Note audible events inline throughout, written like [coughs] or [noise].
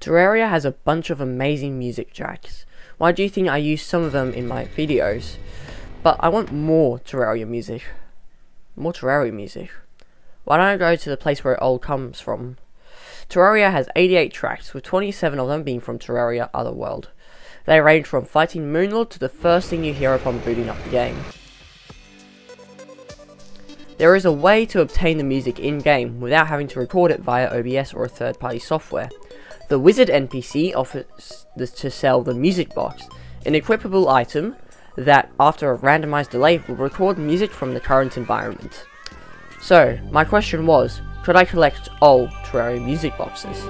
Terraria has a bunch of amazing music tracks. Why do you think I use some of them in my videos? But I want more Terraria music. More Terraria music. Why don't I go to the place where it all comes from? Terraria has 88 tracks, with 27 of them being from Terraria Otherworld. They range from fighting Moonlord to the first thing you hear upon booting up the game. There is a way to obtain the music in-game without having to record it via OBS or a third-party software. The Wizard NPC offers to sell the Music Box, an equipable item that, after a randomized delay, will record music from the current environment. So, my question was, could I collect all Terraria music boxes?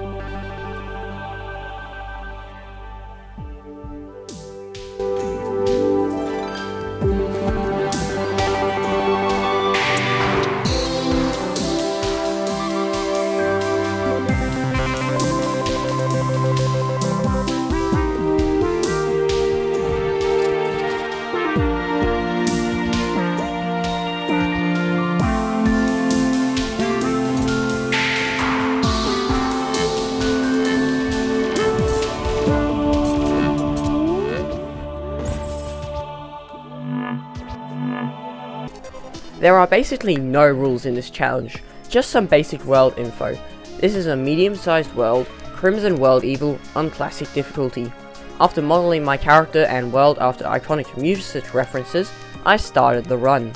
There are basically no rules in this challenge, just some basic world info. This is a medium-sized world, Crimson World Evil on classic difficulty. After modeling my character and world after iconic music references, I started the run.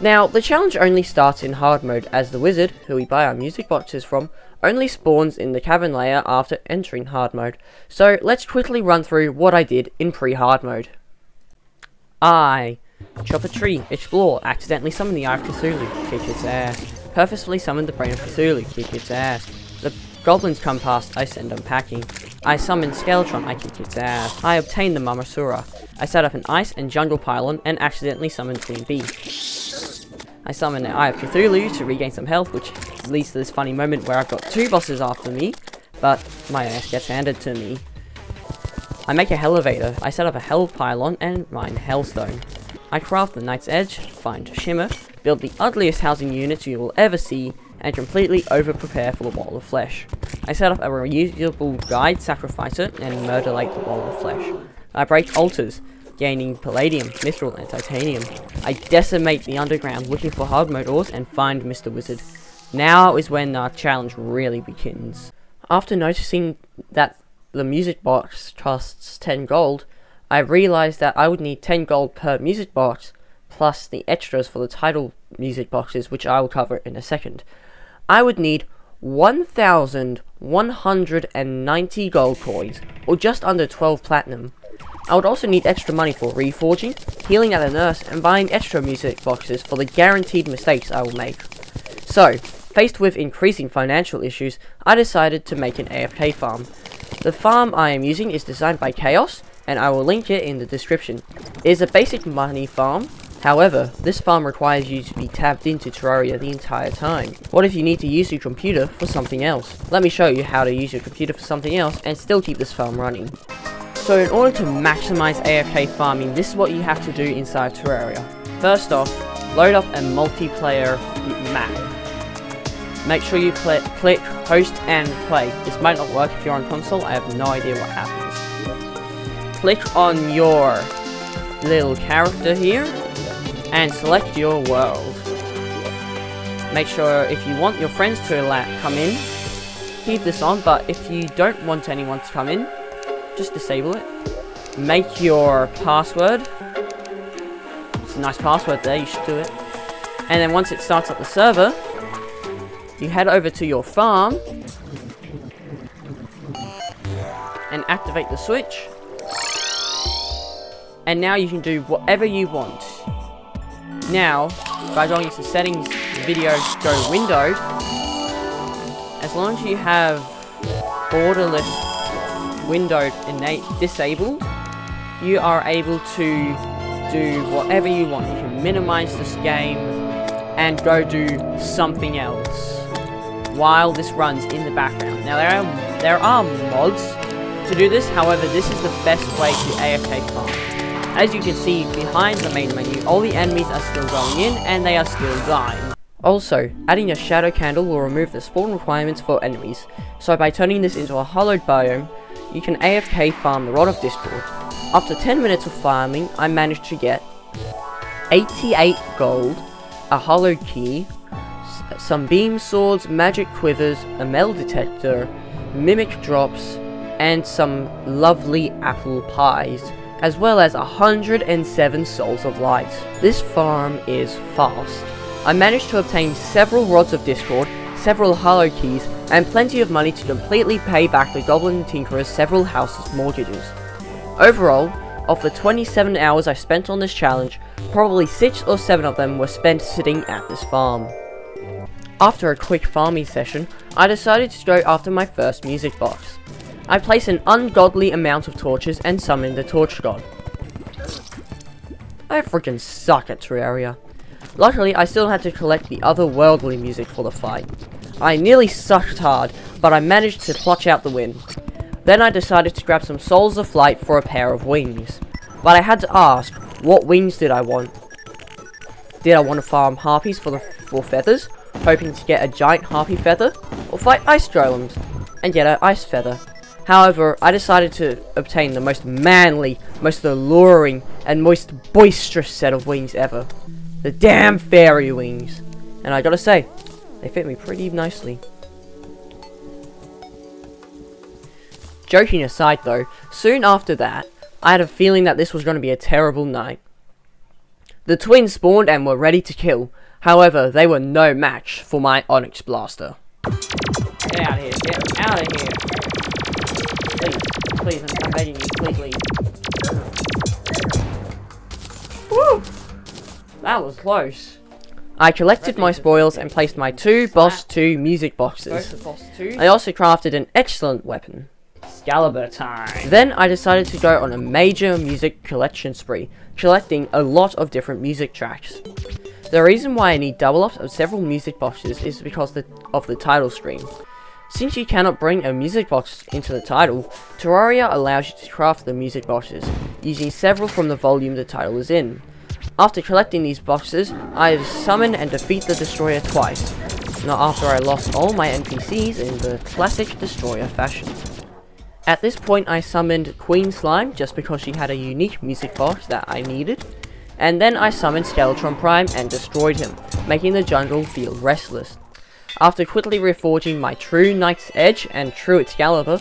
Now, the challenge only starts in hard mode as the wizard, who we buy our music boxes from, only spawns in the cavern layer after entering hard mode. So let's quickly run through what I did in pre-hard mode. I Chop a tree, explore, accidentally summon the Eye of Cthulhu, kick its ass. Purposefully summon the Brain of Cthulhu, kick its ass. The goblins come past, I send them packing. I summon Skeletron, I kick its ass. I obtain the Mamasura. I set up an ice and jungle pylon and accidentally summon Queen Bee. I summon the Eye of Cthulhu to regain some health, which leads to this funny moment where I've got two bosses after me, but my ass gets handed to me. I make a Elevator. I set up a Hell Pylon and mine Hellstone. I craft the Night's Edge, find Shimmer, build the ugliest housing units you will ever see, and completely over-prepare for the Wall of Flesh. I set up a reusable Guide Sacrificer and murderate the Wall of Flesh. I break altars, gaining Palladium, Mithril, and Titanium. I decimate the underground looking for hard mode ores and find Mr. Wizard. Now is when our challenge really begins. After noticing that the music box costs 10 gold, I realized that I would need 10 gold per music box, plus the extras for the title music boxes, which I will cover in a second. I would need 1,190 gold coins, or just under 12 platinum. I would also need extra money for reforging, healing at a nurse, and buying extra music boxes for the guaranteed mistakes I will make. So, faced with increasing financial issues, I decided to make an AFK farm. The farm I am using is designed by Khaios, and I will link it in the description. It is a basic money farm, however, this farm requires you to be tabbed into Terraria the entire time. What if you need to use your computer for something else? Let me show you how to use your computer for something else and still keep this farm running. So in order to maximize AFK farming, this is what you have to do inside Terraria. First off, load up a multiplayer map. Make sure you cl click host and play. This might not work if you're on console, I have no idea what happens click on your little character here and select your world. Make sure if you want your friends to come in, keep this on, but if you don't want anyone to come in, just disable it. Make your password. It's a nice password there, you should do it. And then once it starts up the server, you head over to your farm and activate the switch and now you can do whatever you want. Now, by going into settings, video, go window, as long as you have borderless window innate disabled, you are able to do whatever you want. You can minimize this game and go do something else while this runs in the background. Now there are there are mods to do this, however this is the best way to AFK farm. As you can see behind the main menu, all the enemies are still going in and they are still dying. Also, adding a shadow candle will remove the spawn requirements for enemies, so by turning this into a hallowed biome, you can AFK farm the Rod of Discord. After 10 minutes of farming, I managed to get 88 gold, a hollow key, some beam swords, magic quivers, a metal detector, mimic drops, and some lovely apple pies, as well as 107 souls of light. This farm is fast. I managed to obtain several rods of discord, several hollow keys, and plenty of money to completely pay back the Goblin Tinkerer's several houses' mortgages. Overall, of the 27 hours I spent on this challenge, probably 6 or 7 of them were spent sitting at this farm. After a quick farming session, I decided to go after my first music box. I placed an ungodly amount of torches and summoned the Torch God. I freaking suck at Terraria. Luckily, I still had to collect the otherworldly music for the fight. I nearly sucked hard, but I managed to clutch out the win. Then I decided to grab some Souls of Flight for a pair of wings. But I had to ask, what wings did I want? Did I want to farm harpies for the for feathers, hoping to get a giant harpy feather, or fight ice golems and get an ice feather? However, I decided to obtain the most manly, most alluring, and most boisterous set of wings ever. The damn fairy wings. And I gotta say, they fit me pretty nicely. Joking aside though, soon after that, I had a feeling that this was going to be a terrible night. The twins spawned and were ready to kill, however, they were no match for my Onyx Blaster. Get out of here, get out of here! Please, please, I'm, I'm begging you, please leave. Woo! That was close. I collected my spoils and placed my two Boss 2 music boxes. I also crafted an excellent weapon. Excalibur time. Then I decided to go on a major music collection spree, collecting a lot of different music tracks. The reason why I need double ups of several music boxes is because of the title screen. Since you cannot bring a music box into the title, Terraria allows you to craft the music boxes, using several from the volume the title is in. After collecting these boxes, I have summoned and defeat the Destroyer twice, not after I lost all my NPCs in the classic Destroyer fashion. At this point I summoned Queen Slime just because she had a unique music box that I needed, and then I summoned Skeletron Prime and destroyed him, making the jungle feel restless. After quickly reforging my true Night's Edge and true Excalibur,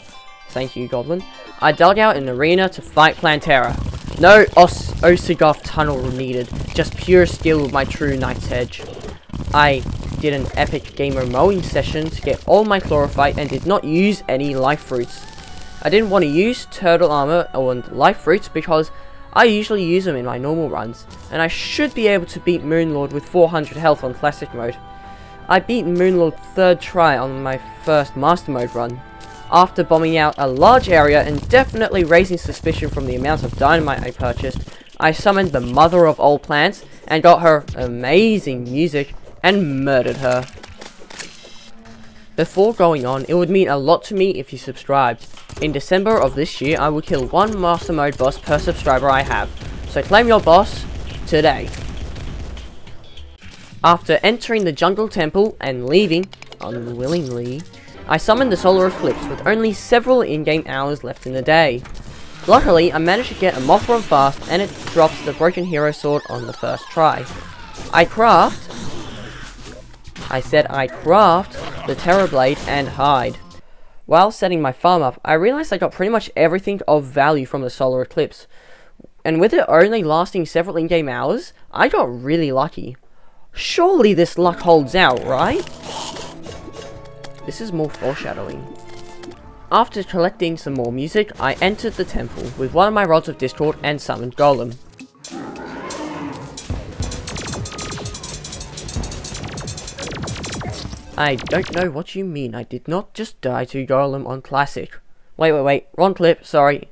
thank you Goblin, I dug out an arena to fight Plantera. No Os tunnel needed, just pure skill with my true Night's Edge. I did an epic gamer mowing session to get all my chlorophyte and did not use any life fruits. I didn't want to use turtle armor or life fruits because I usually use them in my normal runs, and I should be able to beat Moonlord with 400 health on classic mode. I beat Moonlord third try on my first master mode run, after bombing out a large area and definitely raising suspicion from the amount of dynamite I purchased, I summoned the mother of all plants and got her amazing music and murdered her. Before going on, it would mean a lot to me if you subscribed. In December of this year, I will kill one Master Mode boss per subscriber I have, so claim your boss today. After entering the Jungle Temple and leaving, unwillingly, I summoned the solar eclipse with only several in-game hours left in the day. Luckily, I managed to get a Mothron fast and it drops the Broken Hero Sword on the first try. I craft... I said I craft the Terra Blade and hide. While setting my farm up, I realized I got pretty much everything of value from the solar eclipse. And with it only lasting several in-game hours, I got really lucky. Surely this luck holds out, right? This is more foreshadowing. After collecting some more music, I entered the temple with one of my rods of discord and summoned Golem. I don't know what you mean, I did not just die to Golem on Classic. Wait, wait, wait, wrong clip, sorry.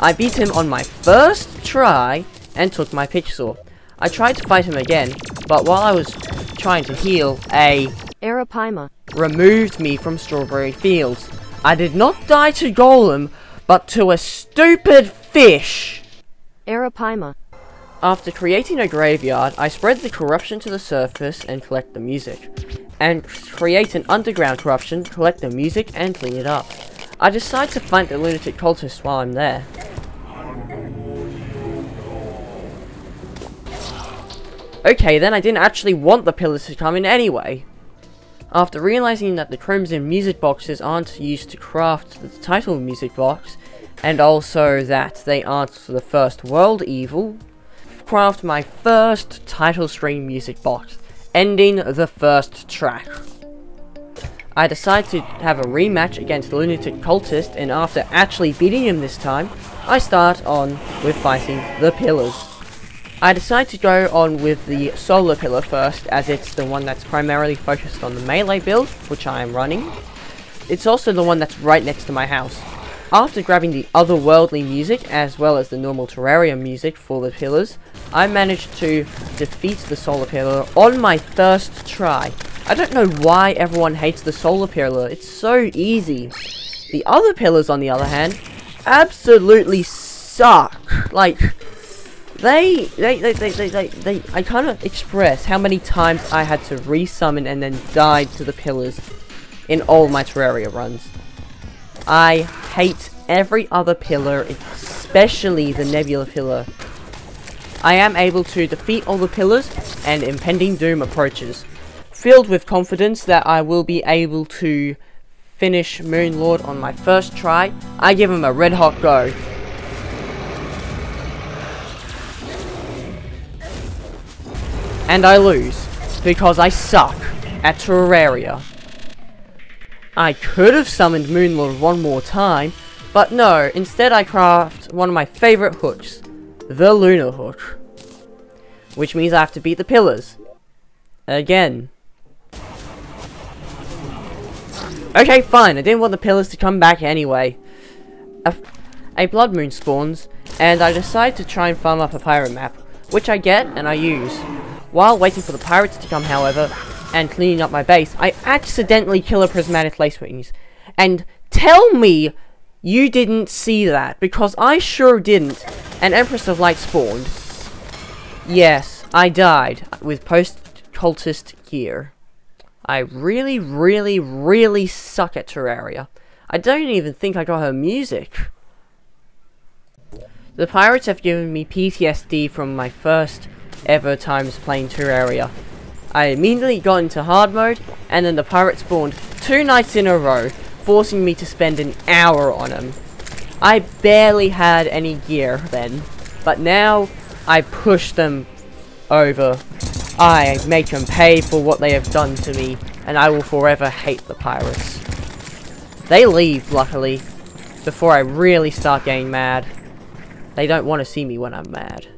I beat him on my first try and took my Picksaw. I tried to fight him again, but while I was trying to heal, a Arapaima removed me from Strawberry Fields. I did not die to Golem, but to a stupid fish. Arapaima After creating a graveyard, I spread the corruption to the surface and collect the music. And create an underground corruption, collect the music and clean it up. I decide to find the lunatic cultist while I'm there. Okay, then I didn't actually want the pillars to come in anyway. After realizing that the crimson music boxes aren't used to craft the title music box, and also that they aren't for the first world evil, craft my first title screen music box, ending the first track. I decide to have a rematch against Lunatic Cultist, and after actually beating him this time, I start on with fighting the Pillars. I decide to go on with the Solar Pillar first, as it's the one that's primarily focused on the melee build, which I am running. It's also the one that's right next to my house. After grabbing the otherworldly music, as well as the normal Terraria music for the pillars, I managed to defeat the Solar Pillar on my first try. I don't know why everyone hates the Solar Pillar, it's so easy. The other pillars, on the other hand, absolutely suck. Like, they, they, they, they, they, they, they I can't express how many times I had to resummon and then died to the pillars in all my Terraria runs. I hate every other pillar, especially the Nebula pillar. I am able to defeat all the pillars, and impending doom approaches. Filled with confidence that I will be able to finish Moonlord on my first try, I give him a red hot go. And I lose, because I suck at Terraria. I could have summoned Moonlord one more time, but no, instead I craft one of my favourite hooks, the Lunar Hook. Which means I have to beat the pillars. Again. Okay, fine, I didn't want the pillars to come back anyway. A, a Blood Moon spawns, and I decide to try and farm up a pirate map, which I get and I use. While waiting for the pirates to come, however, and cleaning up my base, I accidentally kill a prismatic lacewings. And tell me you didn't see that, because I sure didn't. An Empress of Light spawned. Yes, I died with post-cultist gear. I really, really, really suck at Terraria. I don't even think I got her music. The pirates have given me PTSD from my first ever times playing Terraria. I immediately got into hard mode, and then the pirate spawned two nights in a row, forcing me to spend an hour on them. I barely had any gear then, but now I push them over. I make them pay for what they have done to me, and I will forever hate the pirates. They leave, luckily, before I really start getting mad. They don't want to see me when I'm mad.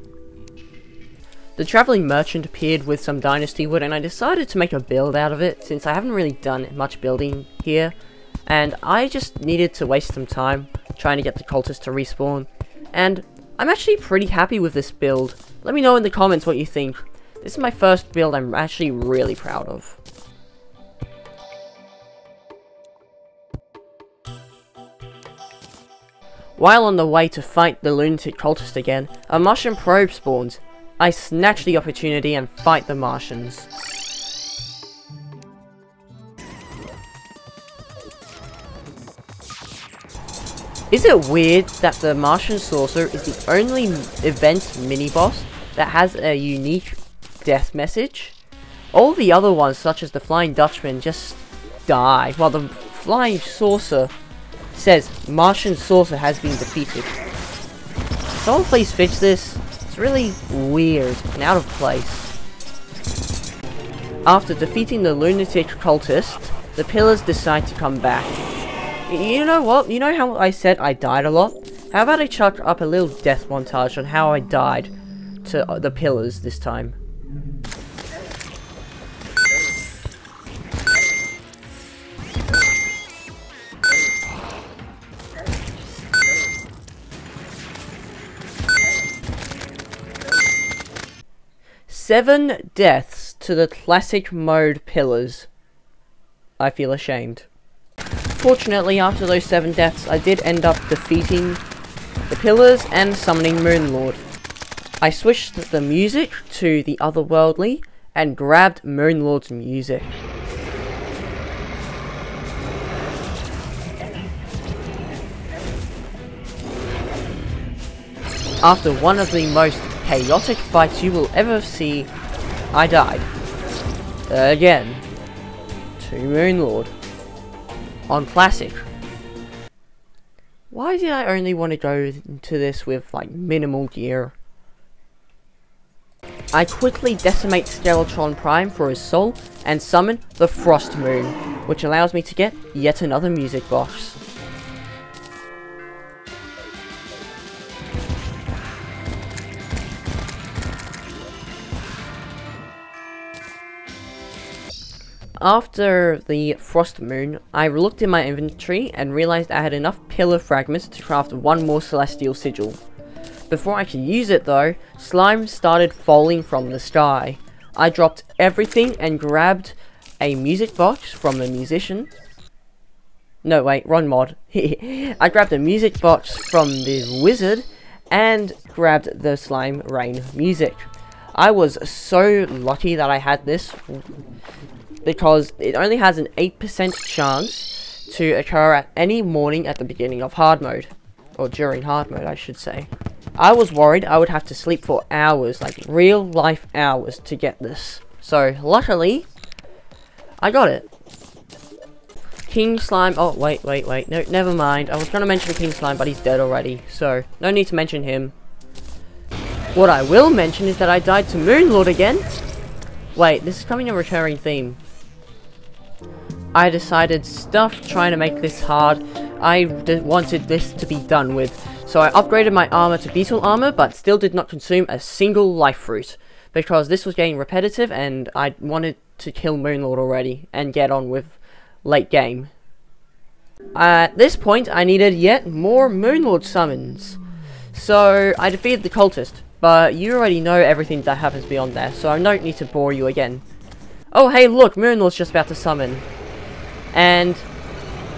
The Travelling Merchant appeared with some Dynasty Wood, and I decided to make a build out of it, since I haven't really done much building here, and I just needed to waste some time trying to get the cultists to respawn, and I'm actually pretty happy with this build. Let me know in the comments what you think. This is my first build I'm actually really proud of. While on the way to fight the lunatic cultist again, a mushroom probe spawns, I snatch the opportunity and fight the Martians. Is it weird that the Martian Saucer is the only event mini-boss that has a unique death message? All the other ones, such as the Flying Dutchman, just die, while the Flying Saucer says Martian Saucer has been defeated. Someone please fix this. It's really weird and out of place. After defeating the lunatic cultist, the pillars decide to come back. You know what? You know how I said I died a lot? How about I chuck up a little death montage on how I died to uh, the pillars this time? Seven deaths to the classic mode pillars. I feel ashamed. Fortunately, after those seven deaths, I did end up defeating the pillars and summoning Moonlord. I switched the music to the otherworldly and grabbed Moonlord's music. After one of the most chaotic fights you will ever see, I died. Again. To Moonlord. On Classic. Why did I only want to go into this with, like, minimal gear? I quickly decimate Skeletron Prime for his soul, and summon the Frost Moon, which allows me to get yet another music box. After the Frost Moon, I looked in my inventory and realized I had enough pillar fragments to craft one more Celestial Sigil. Before I could use it though, slime started falling from the sky. I dropped everything and grabbed a music box from the musician. No, wait, run mod. [laughs] I grabbed a music box from the wizard and grabbed the slime rain music. I was so lucky that I had this because it only has an 8% chance to occur at any morning at the beginning of hard mode. Or during hard mode, I should say. I was worried I would have to sleep for hours, like real life hours, to get this. So, luckily, I got it. King Slime, oh, wait, wait, wait, no, never mind. I was going to mention King Slime, but he's dead already, so no need to mention him. What I will mention is that I died to Moonlord again. Wait, this is coming a recurring theme. I decided stuff trying to make this hard. I wanted this to be done with. So I upgraded my armor to beetle armor, but still did not consume a single life fruit. Because this was getting repetitive and I wanted to kill Moonlord already and get on with late game. At this point, I needed yet more Moonlord summons. So I defeated the cultist, but you already know everything that happens beyond there, so I don't need to bore you again. Oh hey look, Moonlord's just about to summon. And,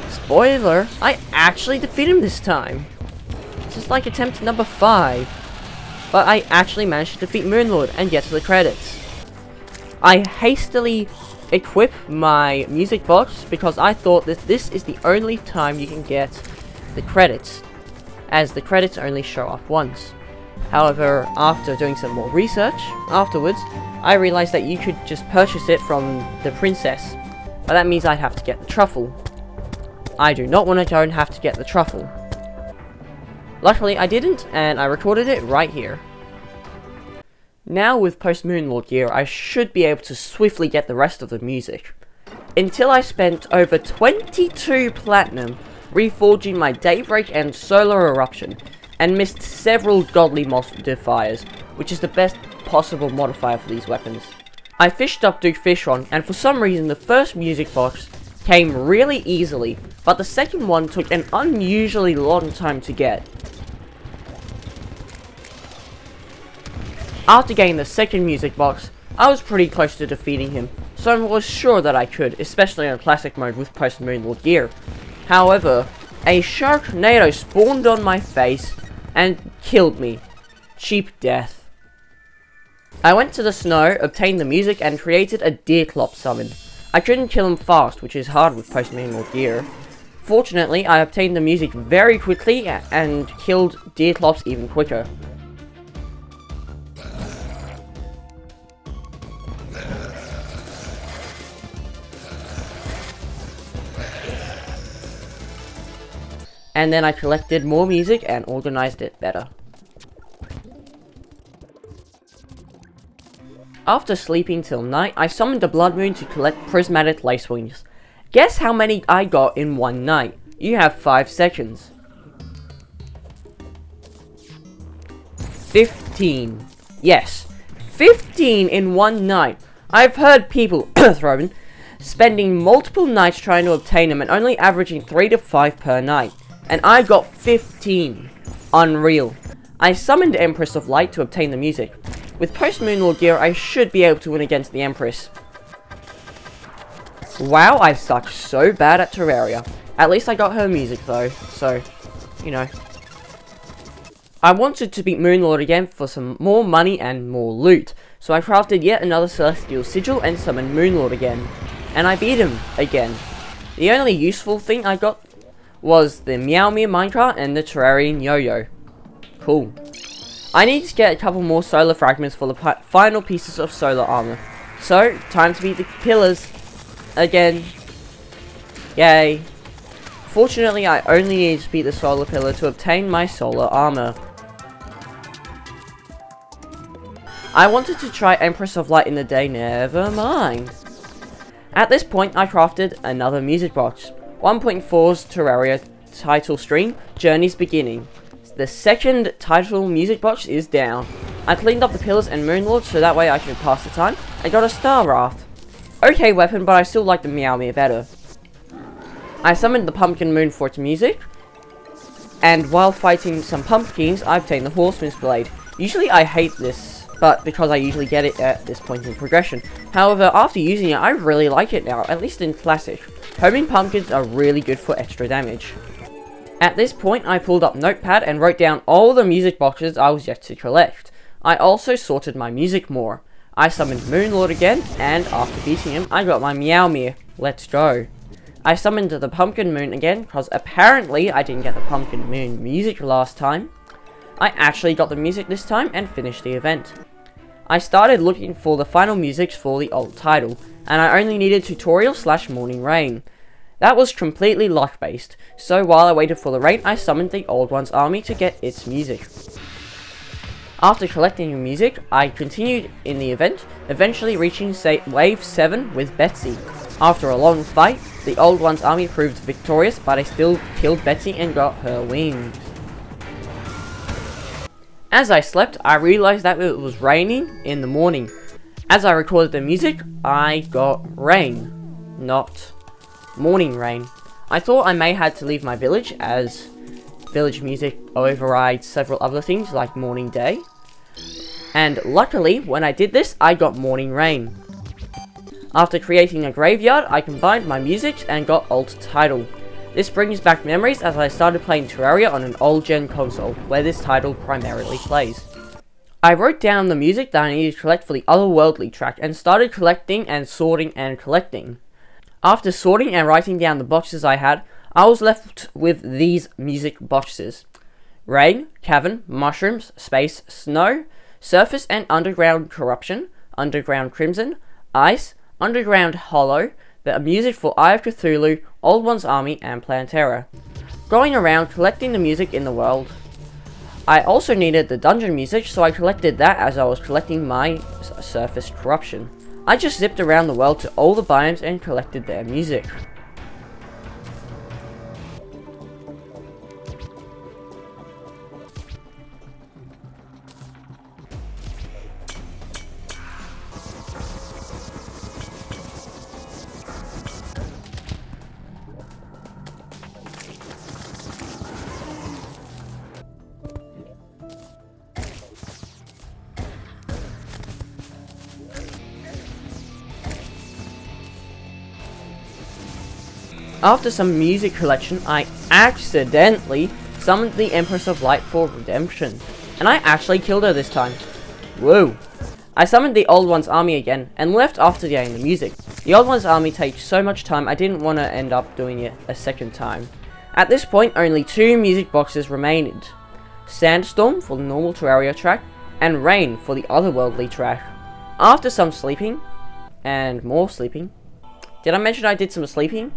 spoiler, I actually defeat him this time. This is like attempt number 5. But I actually managed to defeat Moonlord and get to the credits. I hastily equip my music box because I thought that this is the only time you can get the credits, as the credits only show up once. However, after doing some more research afterwards, I realized that you could just purchase it from the princess but that means I'd have to get the truffle. I do not want to go and have to get the truffle. Luckily I didn't, and I recorded it right here. Now with Post Moonlord gear, I should be able to swiftly get the rest of the music. Until I spent over 22 platinum reforging my Daybreak and Solar Eruption, and missed several godly modifiers, which is the best possible modifier for these weapons. I fished up Duke Fishron, and for some reason the first music box came really easily, but the second one took an unusually long time to get. After getting the second music box, I was pretty close to defeating him, so I was sure that I could, especially on classic mode with post Moonlord gear. However, a Sharknado spawned on my face and killed me. Cheap death. I went to the snow, obtained the music, and created a Deerclop summon. I couldn't kill him fast, which is hard with post-manual gear. Fortunately, I obtained the music very quickly and killed Deerclops even quicker. And then I collected more music and organized it better. After sleeping till night, I summoned the Blood Moon to collect Prismatic Lacewings. Guess how many I got in one night? You have 5 seconds. 15. Yes, 15 in one night. I've heard people, [coughs] [coughs] throwing, spending multiple nights trying to obtain them and only averaging 3 to 5 per night. And I got 15. Unreal. I summoned Empress of Light to obtain the music. With post-Moonlord gear, I should be able to win against the Empress. Wow, I suck so bad at Terraria. At least I got her music though, so, you know. I wanted to beat Moonlord again for some more money and more loot, so I crafted yet another Celestial Sigil and summoned Moonlord again. And I beat him again. The only useful thing I got was the Meowmere Minecart and the Terrarian Yo-Yo. Cool. I need to get a couple more solar fragments for the final pieces of solar armor. So, time to beat the pillars again. Yay. Fortunately, I only need to beat the solar pillar to obtain my solar armor. I wanted to try Empress of Light in the day, never mind. At this point, I crafted another music box. 1.4's Terraria title stream, Journey's Beginning. The second title music box is down. I cleaned up the pillars and Moonlord so that way I can pass the time. I got a Star Wrath. Okay weapon, but I still like the Meowmere better. I summoned the Pumpkin Moon for its music, and while fighting some pumpkins, I obtained the Horseman's Blade. Usually I hate this, but because I usually get it at this point in progression. However, after using it, I really like it now, at least in Classic. Homing pumpkins are really good for extra damage. At this point, I pulled up Notepad and wrote down all the music boxes I was yet to collect. I also sorted my music more. I summoned Moonlord again, and after beating him, I got my Meowmere. Let's go. I summoned the Pumpkin Moon again, because apparently I didn't get the Pumpkin Moon music last time. I actually got the music this time and finished the event. I started looking for the final musics for the old title, and I only needed tutorial slash morning rain. That was completely luck based, so while I waited for the rain, I summoned the old one's army to get its music. After collecting the music, I continued in the event, eventually reaching wave 7 with Betsy. After a long fight, the Old One's army proved victorious, but I still killed Betsy and got her wings. As I slept, I realized that it was raining in the morning. As I recorded the music, I got rain, not morning rain. I thought I may had to leave my village as village music overrides several other things like morning day. And luckily, when I did this, I got morning rain. After creating a graveyard, I combined my music and got alt title. This brings back memories as I started playing Terraria on an old gen console, where this title primarily plays. I wrote down the music that I needed to collect for the otherworldly track and started collecting and sorting and collecting. After sorting and writing down the boxes I had, I was left with these music boxes. Rain, Cavern, Mushrooms, Space, Snow, Surface and Underground Corruption, Underground Crimson, Ice, Underground Hallow, the music for Eye of Cthulhu, Old One's Army, and Plantera. Going around collecting the music in the world. I also needed the dungeon music, so I collected that as I was collecting my surface corruption. I just zipped around the world to all the biomes and collected their music. After some music collection, I accidentally summoned the Empress of Light for redemption. And I actually killed her this time. Woo! I summoned the Old One's army again, and left after getting the music. The Old One's army takes so much time, I didn't want to end up doing it a second time. At this point, only two music boxes remained. Sandstorm for the normal Terraria track, and Rain for the otherworldly track. After some sleeping, and more sleeping. Did I mention I did some sleeping?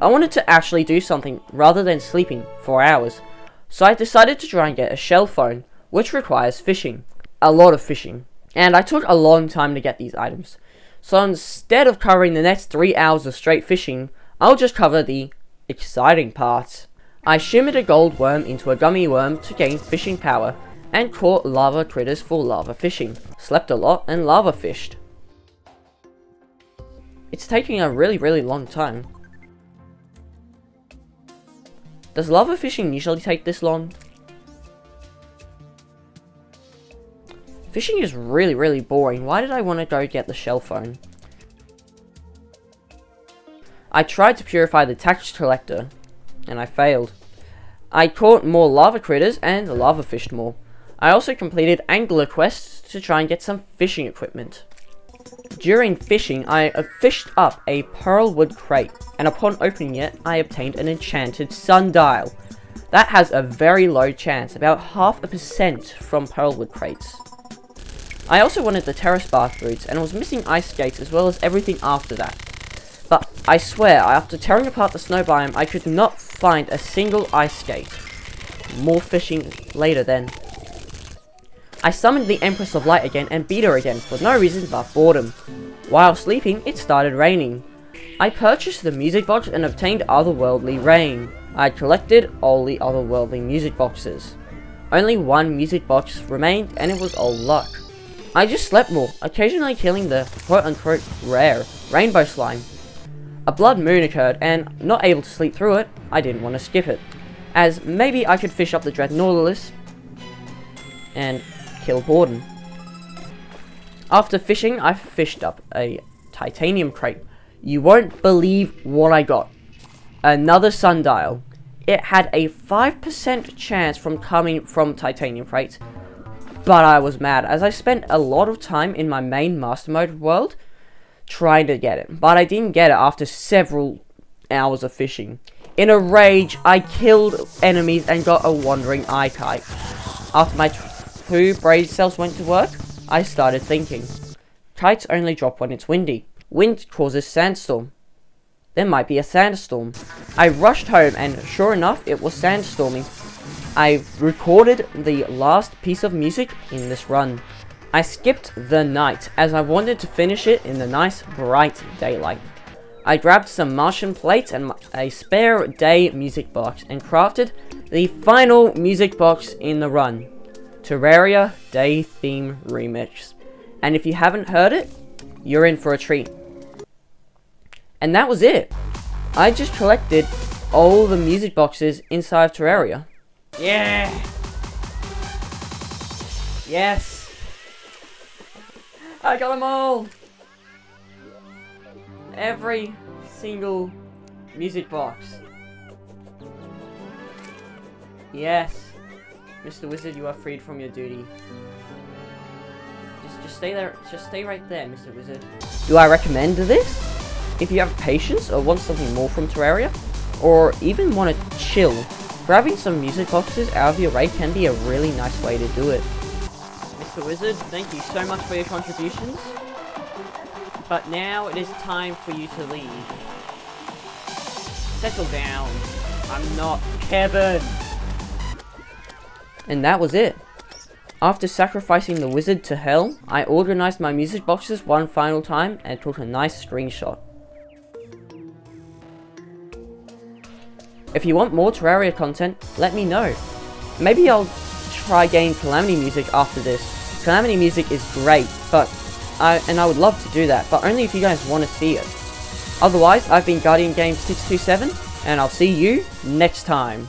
I wanted to actually do something rather than sleeping for hours, so I decided to try and get a Shellphone, which requires fishing. A lot of fishing. And I took a long time to get these items. So instead of covering the next 3 hours of straight fishing, I'll just cover the exciting parts. I shimmered a gold worm into a gummy worm to gain fishing power, and caught lava critters for lava fishing. Slept a lot and lava fished. It's taking a really really long time. Does lava fishing usually take this long? Fishing is really, really boring. Why did I want to go get the Shellphone? I tried to purify the tax collector, and I failed. I caught more lava critters and lava fished more. I also completed angler quests to try and get some fishing equipment. During fishing, I uh, fished up a pearlwood crate, and upon opening it, I obtained an enchanted sundial. That has a very low chance, about half a percent from pearlwood crates. I also wanted the Terraspark Boots, and was missing ice skates as well as everything after that. But I swear, after tearing apart the snow biome, I could not find a single ice skate. More fishing later then. I summoned the Empress of Light again and beat her again for no reason but boredom. While sleeping, it started raining. I purchased the music box and obtained otherworldly rain. I collected all the otherworldly music boxes. Only one music box remained and it was all luck. I just slept more, occasionally killing the quote-unquote rare rainbow slime. A blood moon occurred and, not able to sleep through it, I didn't want to skip it. As maybe I could fish up the Dread Nautilus and kill Borden. After fishing, I fished up a titanium crate. You won't believe what I got. Another sundial. It had a 5% chance from coming from titanium crates, but I was mad as I spent a lot of time in my main master mode world trying to get it, but I didn't get it after several hours of fishing. In a rage, I killed enemies and got a wandering eye kite. After my two brain cells went to work, I started thinking. Kites only drop when it's windy. Wind causes sandstorm. There might be a sandstorm. I rushed home and sure enough, it was sandstorming. I recorded the last piece of music in this run. I skipped the night as I wanted to finish it in the nice bright daylight. I grabbed some Martian plates and a spare day music box and crafted the final music box in the run. Terraria Day Theme Remix. And if you haven't heard it, you're in for a treat. And that was it. I just collected all the music boxes inside of Terraria. Yeah. Yes. I got them all. Every single music box. Yes. Mr. Wizard, you are freed from your duty. Just, just stay there. Just stay right there, Mr. Wizard. Do I recommend this? If you have patience or want something more from Terraria, or even want to chill, grabbing some music boxes out of your raid can be a really nice way to do it. Mr. Wizard, thank you so much for your contributions. But now it is time for you to leave. Settle down. I'm not Kevin. And that was it. After sacrificing the wizard to hell, I organized my music boxes one final time and took a nice screenshot. If you want more Terraria content, let me know. Maybe I'll try getting Calamity music after this. Calamity music is great, but I and I would love to do that, but only if you guys want to see it. Otherwise, I've been Guardian Games 627, and I'll see you next time.